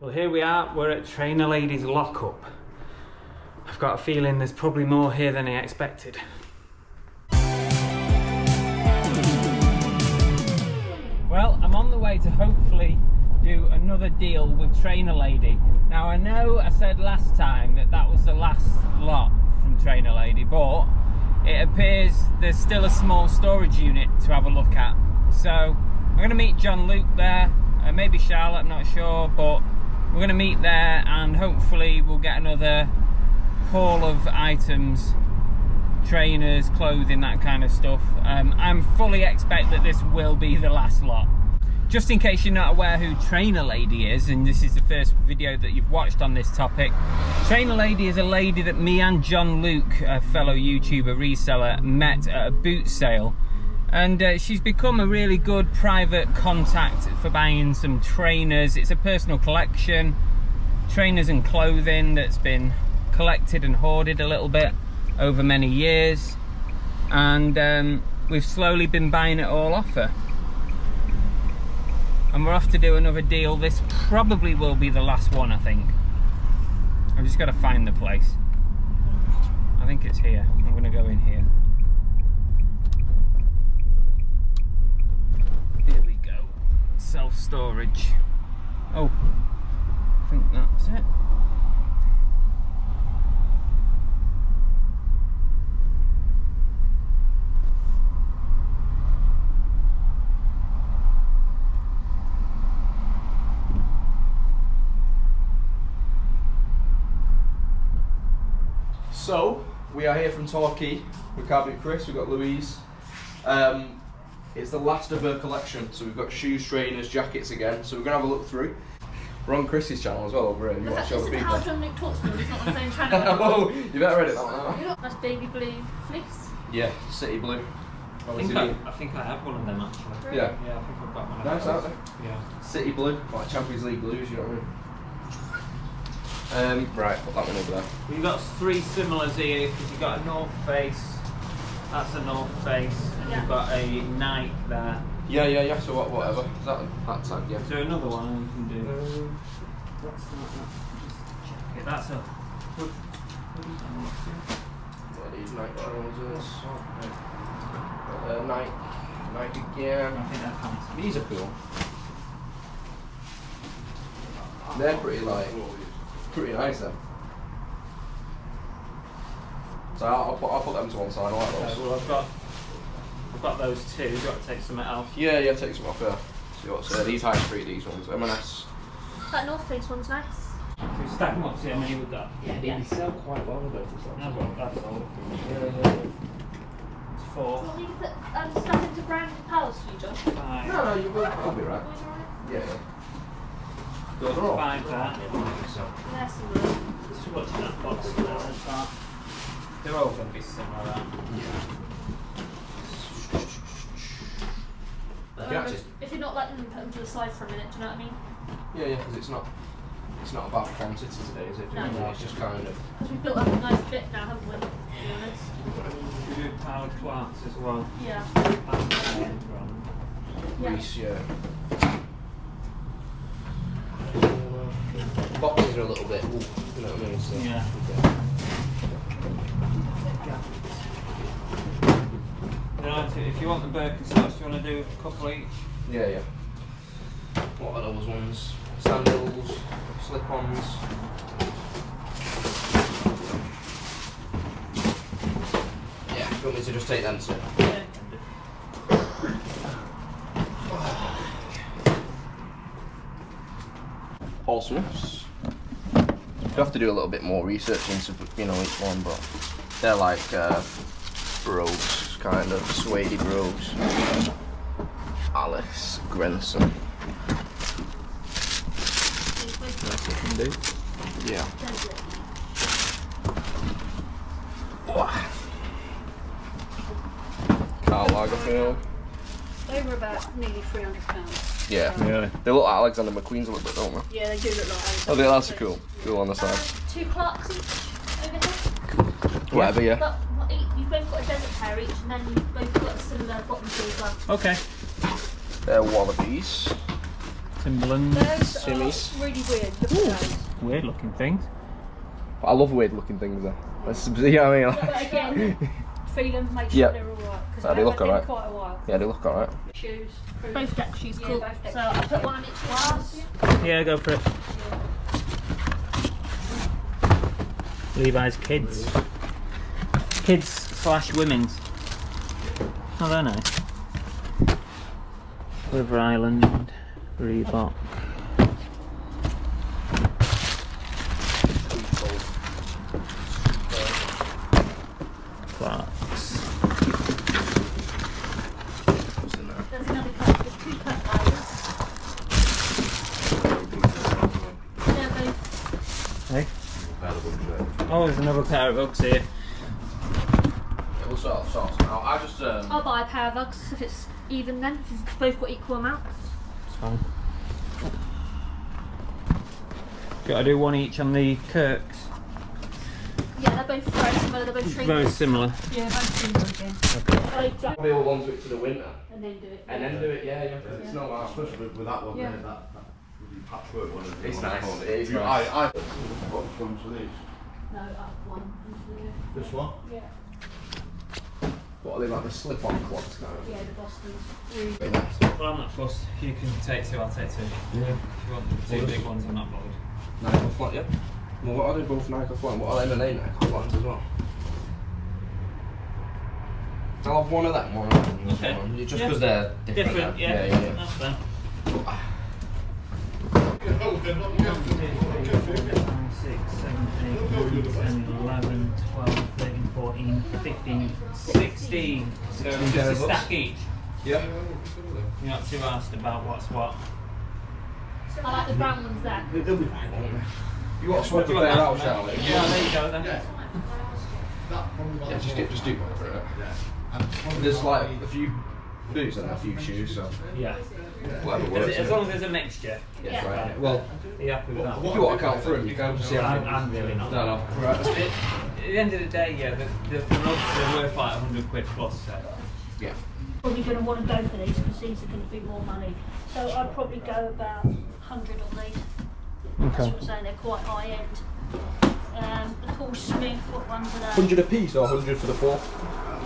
Well, here we are. We're at Trainer Lady's lockup. I've got a feeling there's probably more here than I expected. Well, I'm on the way to hopefully do another deal with Trainer Lady. Now, I know I said last time that that was the last lot from Trainer Lady, but it appears there's still a small storage unit to have a look at. So, I'm going to meet John Luke there, uh, maybe Charlotte, I'm not sure, but we're going to meet there and hopefully we'll get another haul of items trainers clothing that kind of stuff. Um, i'm fully expect that this will be the last lot. Just in case you're not aware who trainer lady is and this is the first video that you've watched on this topic trainer lady is a lady that me and john luke a fellow youtuber reseller met at a boot sale and uh, she's become a really good private contact for buying some trainers. It's a personal collection. Trainers and clothing that's been collected and hoarded a little bit over many years. And um, we've slowly been buying it all off her. And we're off to do another deal. This probably will be the last one I think. I've just got to find the place. I think it's here. I'm gonna go in here Here we go. Self-storage. Oh, I think that's it. So, we are here from Torquay with Car Boot Chris, we've got Louise. Um, it's the last of her collection, so we've got shoes, trainers, jackets again, so we're going to have a look through. We're on Chris's channel as well over here, you want to show the Isn't people. how John Luke talks to me, it's not the same channel. oh, you better edit that one out. That's baby blue fleece. Yeah, city blue. I think I, I think I have one of them actually. Yeah, Yeah, I think I've got one of nice, those. aren't they? Yeah. City blue, like Champions League blues, you know what I mean? Um, right, put that one over there. We've got three similars here because you've got a North Face, that's a North Face, and Yeah. you've got a Nike there. Yeah, yeah, yeah, so what, whatever. Is that that tag, yeah? Is there another one we can do? Um, What's that? Just check it. That's a hood. hoodie on it, what are these Nike trousers? Uh, Nike, Nike again. I think they're pants. These are cool. They're pretty like, pretty nice then. So I'll, I'll, put, I'll put them to one side, I like Okay, well, I've got, I've got those two. You've got to take something off? Yeah, yeah, take some off there. See what's there. These high street, these ones. M&S. That North Face one's nice. So stack them up, see how many we've got. Yeah, They sell quite well though. for some That's what that's all. Yeah, It's Do four, you want me to put um, stuff into branded pals for you, John? five. No, no, you will. I'll be right. Yeah, yeah. Those are all. Five there. Yes, you will. Just watching that box there and that. They're all going to be similar. That. You Um, can if, if you're not letting them, put them to the side for a minute, do you know what I mean? yeah, yeah, because it's not, it's not about quantity today, is it? Do you know what I mean? It's just kind of. Because we've built up a nice bit now, haven't we? To be honest. We do powered flats as well. Yeah. That's the end run. Yeah. Reiss, yeah. Boxes are a little bit, ooh, you know what I mean? So, Yeah. You if- if you want the Birkenstocks, do you want to do a couple each? Yeah, yeah. What are those ones? Sandals, slip-ons. Yeah, you want me to just take them too? Yeah. Paul Smiths. You have to do a little bit more research into, you know, each one, but they're like uh, brogues, kind of, suede brogues. Alice Grenson. Yeah. Karl Lagerfeld. They were about nearly three hundred pounds. Yeah. Really? They look like Alexander McQueen's a little bit, don't they? Yeah, they do look like. Oh, they that's cool. Cool on the side. Um, two Clarks each over here. Whatever, yeah. But what, you've both got a desert pair each, and then you've both got a similar bottom shoe as well. Okay. They're wallabies. Timberlands. Those are really weird. Look. Weird looking things. But I love weird looking things though. That's, you know what I mean? But again, feel them, make sure Yeah. They're alright. Because Oh, they look alright. quite a while. yeah, they look alright. Shoes. Both deck shoes, Yeah, cool. both so I'll put one on each glass. Yeah, go for it. Levi's kids. Kids slash women's. Oh, they're nice. River Island, Reebok. Clarks. There's another cup. There's two cup layers. They're both Hey? Oh, there's another pair of Uggs here. We'll sort of sort out. I just um, I'll buy a pair of Uggs if it's even then. It's both got equal amounts. It's fine. Gotta do one each on the Kirks. Yeah, they're both very similar. They're both Very similar. Yeah, both similar again. Oh, exactly. we'll one to it to the winter. And then do it. And then do it, yeah, yeah. 'cause It's not that. Especially with, with that one Yeah. there, that, that patchwork one. isn't? It's the nice, it is nice. I, I, what's one for these? No, up one. This one? Yeah. What are they like the slip-on clocks guys? Yeah, the Boston's. Really well, I'm not fussed. You can take two, I'll take two. Yeah. If you want the two big ones, I'm not bothered. Nike flat, yeah. Well, what are they both Nike flat? What are they M&A as well? I'll have one of that one. Okay. One. Just because yeah. they're different. different yeah. yeah, yeah, yeah. That's fair. Oh, 6, 7, 8, 9, 10, 11, 12, 13, 14, 15, 16. So just a stack each. Yep. You're not too asked about what's what. I like the brown ones there. They'll be fine. You want to swap the out, shall we? Yeah, there you go then. Yeah. Yeah, just, get, just do one for it. Yeah. There's like a few boots and a few shoes, so Yeah. whatever As, works. as long as there's a mixture. yeah, Yeah. right. Well, Are you happy with that? if you want to count through them, you can just see how I'm, I'm really not. No, no. Right. At, at the end of the day, yeah, the, the, the rugs are worth like 100 quid plus. So. Yeah. Probably going to want to go for these because these are going to be more money. So I'd probably go about 100 on these. That's what I'm saying, they're quite high end. Um, the Paul Smith, what ones are they? 100 a piece or 100 for the four?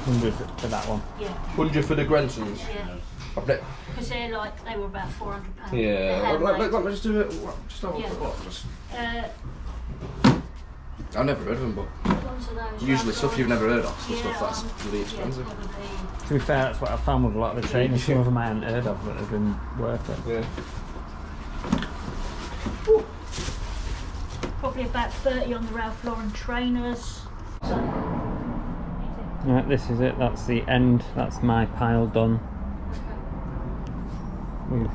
100 for, for that one. Yeah, 100 for the Grensons. yeah. Because they're like, they were about 400 pounds. Yeah, let, let, let, let me just do it. Just have Yeah. quick look. Just, Uh, I've never heard of them, but what ones are those? usually stuff you've never heard of, Lauren? so stuff that's um, really expensive. probably. To be fair, that's what I've found with a lot of the trainers. Some of them I hadn't heard of that have been worth it. Yeah. Probably about 30 on the Ralph Lauren trainers. So, Right, this is it. That's the end. That's my pile done. We've,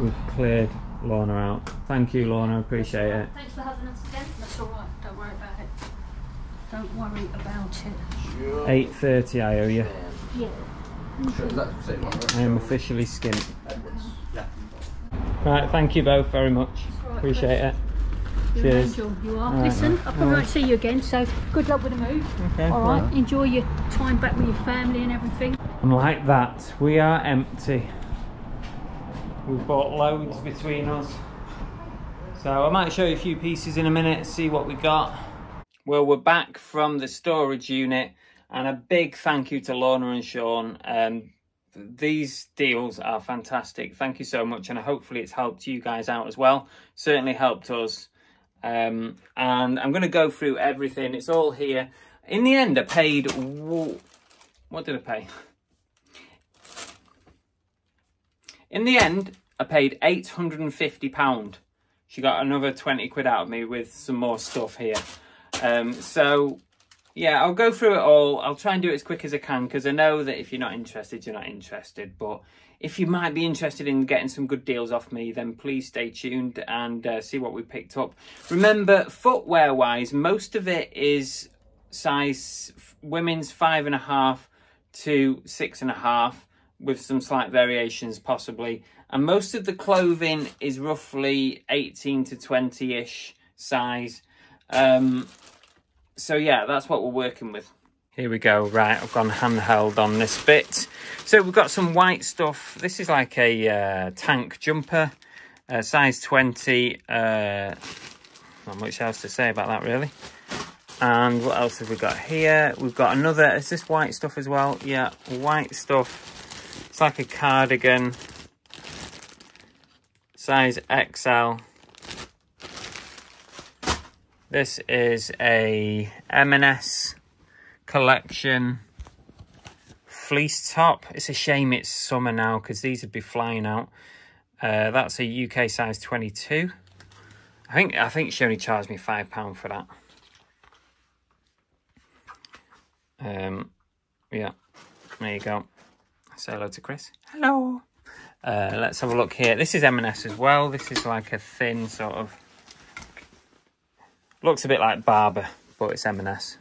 we've cleared Lorna out. Thank you, Lorna. Appreciate it. Thanks for having us again. that's alright, don't worry about it. Don't worry about it. 8.30 I owe you. Yeah. Sure, is that the same one, right? I am officially skint. Right, thank you both very much. Appreciate it. You're Cheers. an angel, you are. Alright, Listen, then. I probably won't see you again, so good luck with the move. Okay. All right, well. enjoy your time back with your family and everything. And like that, we are empty. We've bought loads between us. So I might show you a few pieces in a minute, see what we got. Well, we're back from the storage unit, and a big thank you to Lorna and Sean. Um, these deals are fantastic. Thank you so much, and hopefully it's helped you guys out as well. Certainly helped us. Um, and I'm going to go through everything. It's all here. In the end, I paid. What did I pay? In the end, I paid £850. She got another 20 quid out of me with some more stuff here. Um, so, yeah, I'll go through it all. I'll try and do it as quick as I can because I know that if you're not interested, you're not interested. But if you might be interested in getting some good deals off me, then please stay tuned and uh, see what we picked up. Remember, footwear wise, most of it is size women's five and a half to six and a half with some slight variations possibly and most of the clothing is roughly 18 to 20 ish size um so yeah that's what we're working with here we go right i've gone handheld on this bit so we've got some white stuff this is like a uh, tank jumper Uh, size 20. Uh, not much else to say about that, really. And what else have we got here? We've got another, is this white stuff as well? Yeah, white stuff. It's like a cardigan. Size XL. This is a M&S collection fleece top. It's a shame it's summer now because these would be flying out. Uh, that's a UK size 22. I think I think she only charged me five pound for that. Um, yeah, there you go. Say hello to Chris. Hello. Uh, let's have a look here. This is M&S as well. This is like a thin sort of looks a bit like Barbour, but it's M&S.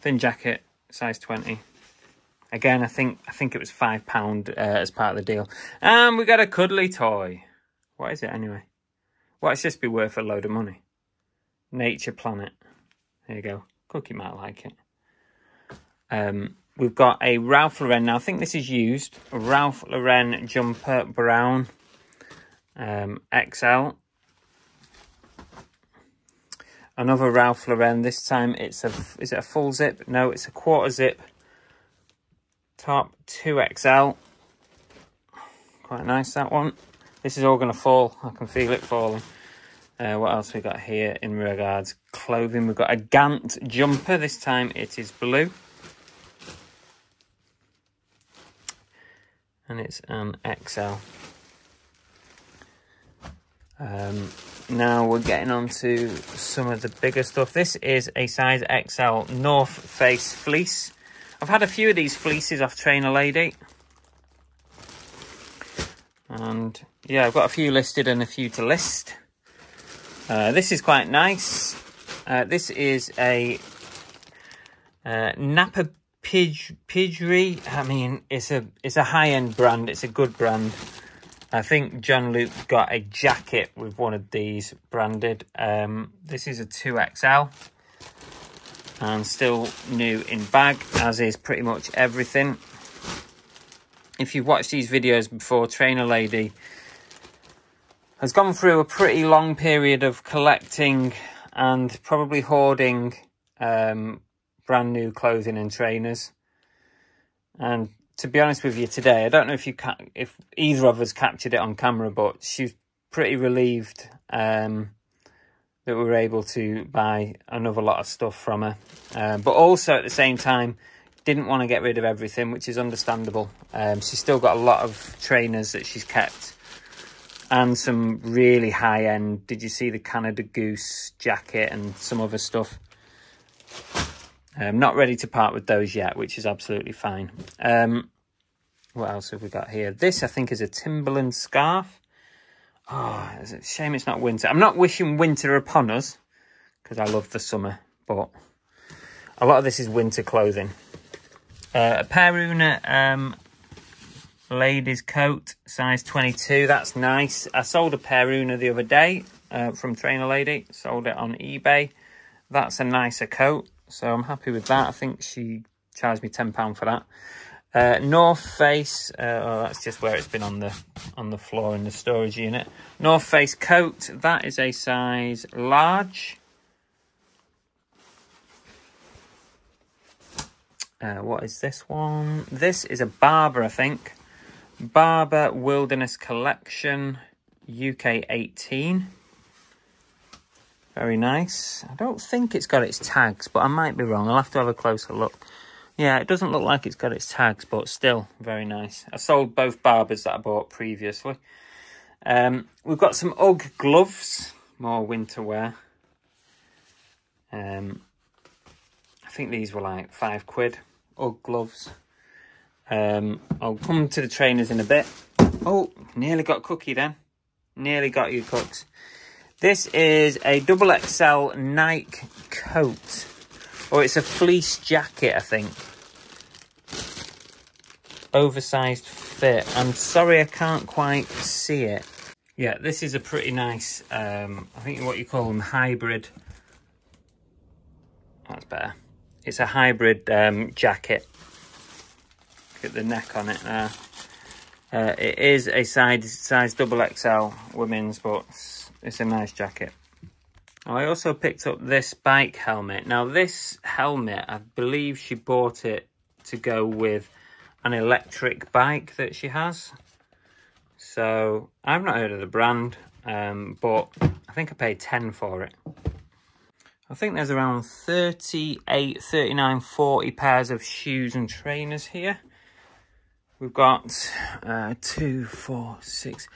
Thin jacket, size 20. Again, I think I think it was five pound uh, as part of the deal. And we got a cuddly toy. What is it anyway? Well, it's just be worth a load of money. Nature Planet. There you go. Cookie might like it. Um, we've got a Ralph Lauren. Now, I think this is used. Ralph Lauren jumper brown um, XL. Another Ralph Lauren. This time it's a, is it a full zip? No, it's a quarter zip. Top 2XL. Quite nice, that one. This is all going to fall. I can feel it falling. Uh, what else we got here in regards clothing? We've got a Gant jumper. This time it is blue. And it's an XL. Um, now we're getting on to some of the bigger stuff. This is a size XL North Face fleece. I've had a few of these fleeces off Trainer Lady. And yeah, I've got a few listed and a few to list. Uh, this is quite nice. Uh, this is a uh, Napa Pidge, Pidgery. I mean, it's a it's a high end brand. It's a good brand. I think John Luke got a jacket with one of these branded. Um, this is a 2XL and still new in bag, as is pretty much everything. If you've watched these videos before, Trainer Lady has gone through a pretty long period of collecting and probably hoarding um, brand new clothing and trainers. And to be honest with you today, I don't know if you ca- if either of us captured it on camera, but she's pretty relieved um, that we were able to buy another lot of stuff from her. Uh, but also at the same time, didn't want to get rid of everything, which is understandable. Um, she's still got a lot of trainers that she's kept and some really high end. Did you see the Canada Goose jacket and some other stuff? I'm not ready to part with those yet, which is absolutely fine. Um, what else have we got here? This, I think, is a Timberland scarf. Oh, it's a shame it's not winter. I'm not wishing winter upon us, because I love the summer, but a lot of this is winter clothing. Uh, a Per Una um, ladies coat, size 22. That's nice. I sold a Per Una the other day uh, from Trainer Lady. Sold it on eBay. That's a nicer coat. So I'm happy with that. I think she charged me £10 for that. Uh, North Face, uh, oh, that's just where it's been on the on the floor in the storage unit. North Face coat, that is a size large. Uh, what is this one? This is a Barbour, I think. Barbour Wilderness Collection, UK 18. Very nice. I don't think it's got its tags, but I might be wrong. I'll have to have a closer look. Yeah, it doesn't look like it's got its tags, but still very nice. I sold both Barbours that I bought previously. Um, we've got some UGG gloves, more winter wear. Um, I think these were like five quid. UGG gloves. Um, I'll come to the trainers in a bit. Oh, nearly got cookie then. Nearly got you cooks. This is a double XL Nike coat. Or it's a fleece jacket, I think. Oversized fit. I'm sorry I can't quite see it. Yeah, this is a pretty nice, um, I think what you call them, hybrid. That's better. It's a hybrid um, jacket. At the neck on it there. Uh, it is a size size double XL women's, but it's, a nice jacket. I also picked up this bike helmet. Now this helmet, I believe she bought it to go with an electric bike that she has. So I've not heard of the brand, um, but I think I paid 10 for it. I think there's around 38, 39, 40 pairs of shoes and trainers here. We've got uh, two, four, six,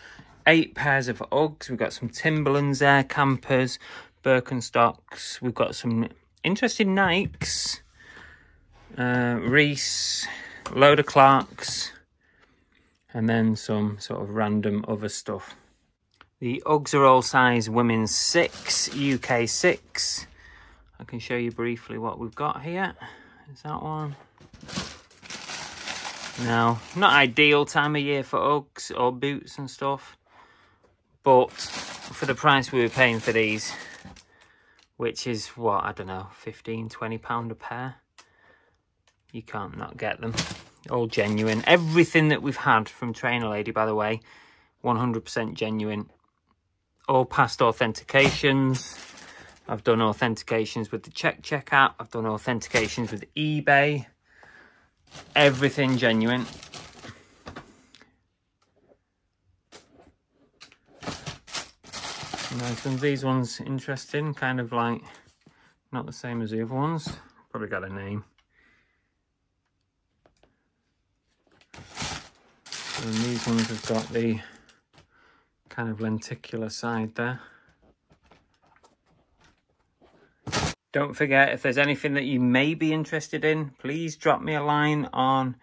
eight pairs of Uggs. We've got some Timberlands there, campers, Birkenstocks. We've got some interesting Nikes, uh, Reiss, load of Clarks, and then some sort of random other stuff. The Uggs are all size women's 6, UK 6. I can show you briefly what we've got here. Is that one? Now, not ideal time of year for Uggs or boots and stuff. But for the price we were paying for these, which is what, I don't know, 15, 20 pound a pair. You can't not get them. All genuine. Everything that we've had from Trainer Lady, by the way, 100% genuine. All past authentications. I've done authentications with the Check Check app. I've done authentications with eBay. Everything genuine. Nice ones. These ones interesting, kind of like not the same as the other ones. Probably got a name. And these ones have got the kind of lenticular side there. Don't forget, if there's anything that you may be interested in, please drop me a line on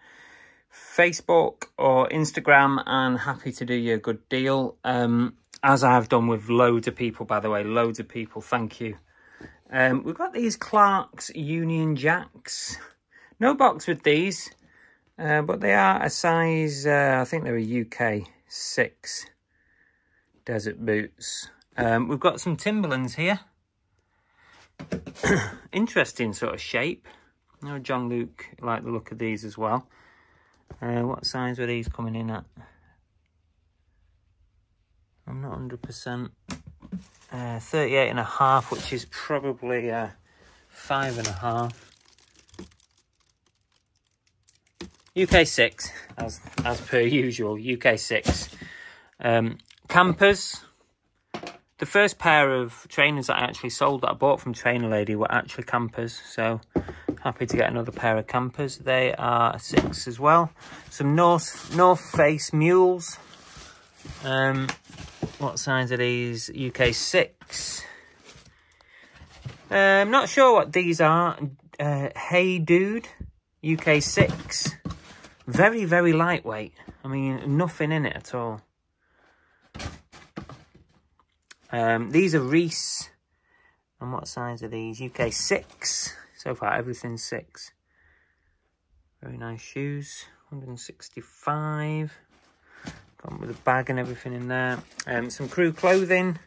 Facebook or Instagram and happy to do you a good deal. Um, as I've done with loads of people, by the way, loads of people, thank you. Um, we've got these Clark's Union Jacks. No box with these, uh, but they are a size, uh, I think they're a UK 6 desert boots. Um, we've got some Timberlands here. Interesting sort of shape. Know, John Luke liked the look of these as well. Uh, what size were these coming in at? I'm not 100%. Uh, 38 and a half, which is probably uh, five and a half. UK 6, as, as per usual, UK 6. Um, campers. The first pair of trainers that I actually sold that I bought from Trainer Lady were actually campers. So happy to get another pair of campers. They are six as well. Some North North Face mules. Um, what size are these? UK six. I'm um, not sure what these are. Uh, hey Dude, UK six. Very, very lightweight. I mean, nothing in it at all. Um, these are Reiss. And what size are these? UK 6. So far, everything's 6. Very nice shoes. 165. Got with a bag and everything in there. Um, some crew clothing.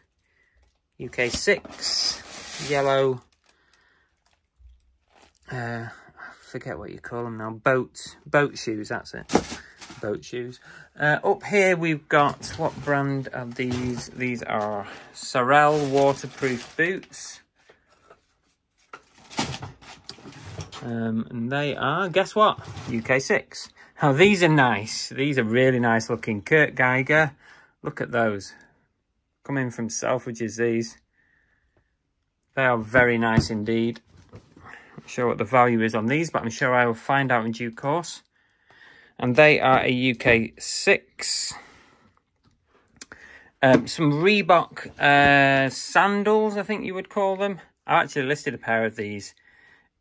UK 6. Yellow. Uh, forget what you call them now. Boat. Boat shoes, that's it boat shoes. Uh, up here we've got, what brand are these? These are Sorel waterproof boots. Um, and they are, guess what? UK 6. Now these are nice. These are really nice looking. Kurt Geiger. Look at those. Coming from Selfridges, these. They are very nice indeed. Not sure what the value is on these, but I'm sure I will find out in due course and they are a UK 6. Um, some Reebok uh, sandals, I think you would call them. I actually listed a pair of these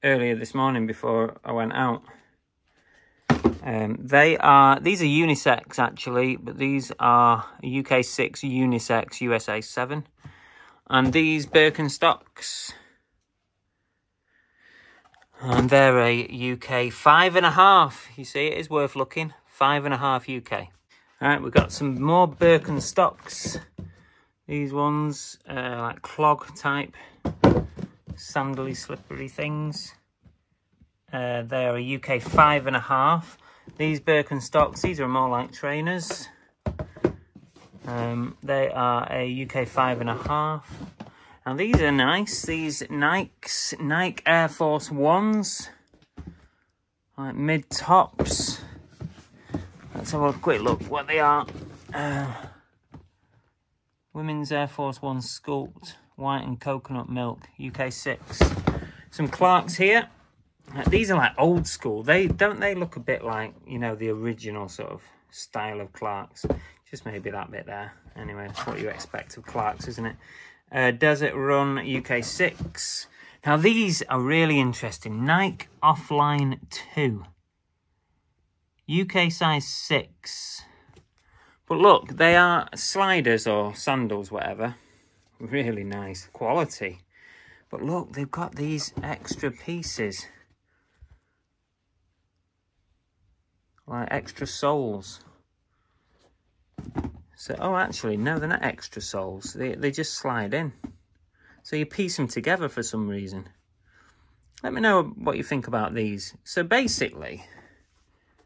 earlier this morning before I went out. Um, they are, these are unisex actually, but these are UK 6 unisex USA 7. And these Birkenstocks and they're a UK five and a half. You see, it is worth looking. Five and a half UK. All right, we've got some more Birkenstocks. These ones, uh, like clog type, sandally, slippery things. Uh, they're a UK five and a half. These Birkenstocks, these are more like trainers. Um, they are a UK five and a half. And these are nice. These Nikes, Nike Air Force Ones, like mid tops. Let's have a quick look what they are. Uh, Women's Air Force One Sculpt, white and coconut milk, UK six. Some Clarks here. These are like old school. They don't they look a bit like you know the original sort of style of Clarks. Just maybe that bit there. Anyway, that's what you expect of Clarks, isn't it? Uh, Desert Run UK six. Now these are really interesting. Nike Offline two. UK size six. But look, they are sliders or sandals, whatever. Really nice quality. But look, they've got these extra pieces. Like extra soles. So, oh, actually, no, they're not extra soles. They, they just slide in. So you piece them together for some reason. Let me know what you think about these. So basically,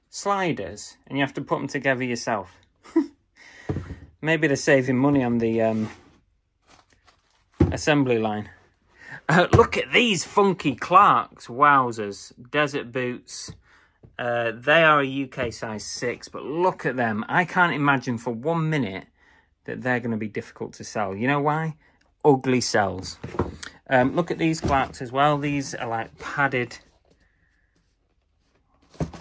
sliders, and you have to put them together yourself. Maybe they're saving money on the um, assembly line. Uh, look at these funky Clarks. Wowzers. Desert boots. Uh, they are a UK size 6, but look at them. I can't imagine for one minute that they're going to be difficult to sell. You know why? Ugly sells. Um, look at these Clarks as well. These are like padded,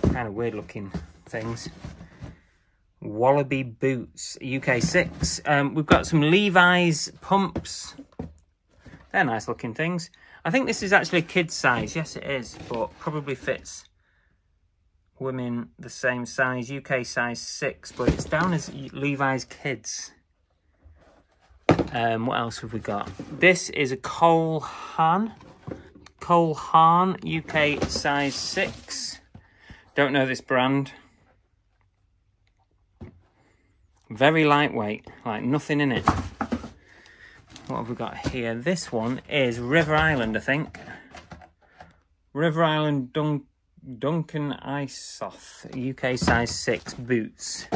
kind of weird looking things. Wallaby boots, UK 6. Um, we've got some Levi's pumps. They're nice looking things. I think this is actually kid size. Yes, it is, but probably fits women the same size. UK size 6, but it's down as Levi's kids. Um, what else have we got? This is a Cole Haan. Cole Haan, UK size 6. Don't know this brand. Very lightweight, like nothing in it. What have we got here? This one is River Island, I think. River Island Dun Duncan Isoth, UK size 6 boots.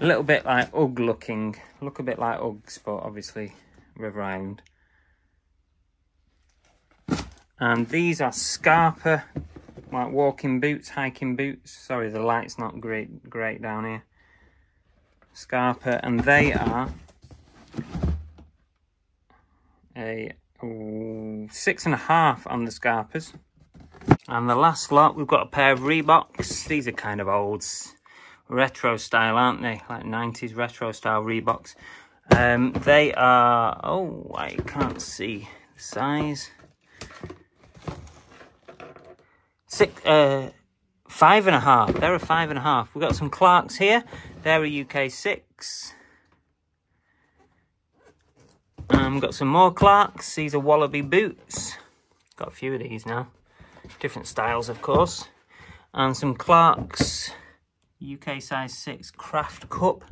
A little bit like Ugg looking. Look a bit like Uggs, but obviously River Island. And these are Scarpa, like walking boots, hiking boots. Sorry, the light's not great, great down here. Scarpa, and they are a oh, six and a half on the Scarpas. And the last lot, we've got a pair of Reeboks. These are kind of old, retro style, aren't they? Like 90s retro style Reeboks. Um, they are, oh, I can't see the size. Six, uh, five and a half. They're a five and a half. We've got some Clarks here. They're a UK six. Um, we've got some more Clarks. These are Wallaby boots. Got a few of these now. Different styles, of course. And some Clarks UK size 6 Craft Cup.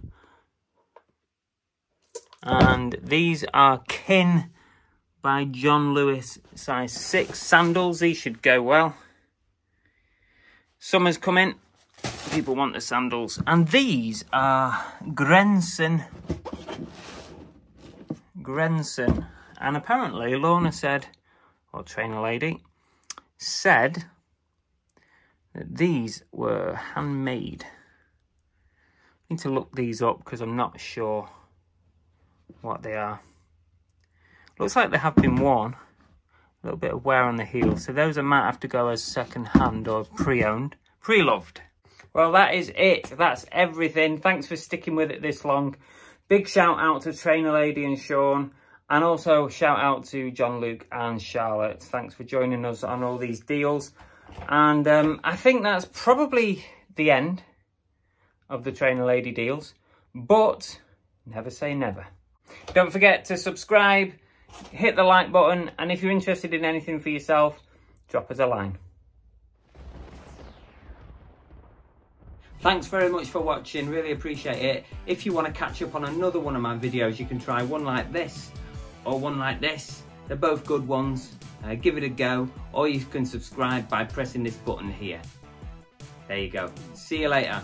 And these are Kin by John Lewis size 6 sandals. These should go well. Summer's coming. People want the sandals. And these are Grenson. Grenson. And apparently Lorna said, or trainer lady, said that these were handmade. I need to look these up because I'm not sure what they are. Looks like they have been worn. A little bit of wear on the heel. So those I might have to go as second hand or pre-owned. Pre-loved. Well, that is it. That's everything. Thanks for sticking with it this long. Big shout out to Trainer Lady and Sean. And also shout out to John Luke and Charlotte. Thanks for joining us on all these deals. And um, I think that's probably the end of the Trainer Lady deals. But never say never. Don't forget to subscribe, hit the like button, and if you're interested in anything for yourself, drop us a line. Thanks very much for watching, really appreciate it. If you want to catch up on another one of my videos, you can try one like this or one like this. They're both good ones. Uh, give it a go, or you can subscribe by pressing this button here. There you go. See you later.